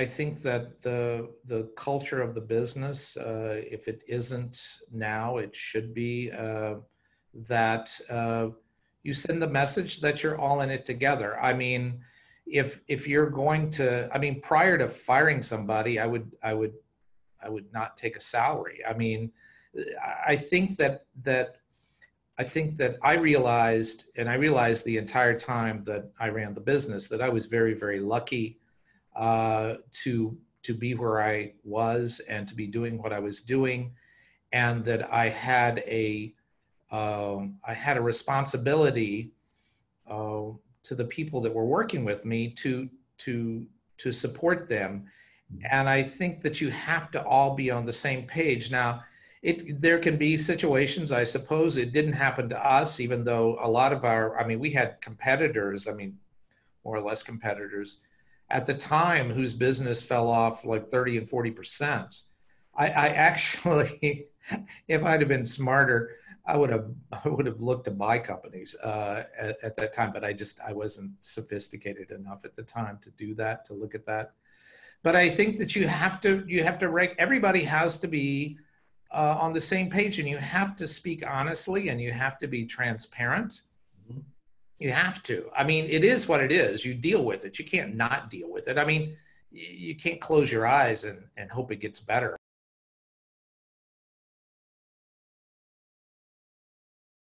I think that the the culture of the business, uh, if it isn't now, it should be uh, that uh, you send the message that you're all in it together. I mean, if if you're going to, I mean, prior to firing somebody, I would I would I would not take a salary. I mean, I think that that I think that I realized, and I realized the entire time that I ran the business, that I was very, very lucky uh, to to be where I was and to be doing what I was doing, and that I had a um, I had a responsibility uh, to the people that were working with me to to to support them, and I think that you have to all be on the same page. Now it there can be situations i suppose it didn't happen to us even though a lot of our i mean we had competitors i mean more or less competitors at the time whose business fell off like 30 and 40 percent I, I actually if i'd have been smarter i would have i would have looked to buy companies uh, at, at that time but i just i wasn't sophisticated enough at the time to do that to look at that but i think that you have to you have to rank everybody has to be uh, on the same page and you have to speak honestly and you have to be transparent. You have to. I mean it is what it is. You deal with it. You can't not deal with it. I mean you can't close your eyes and, and hope it gets better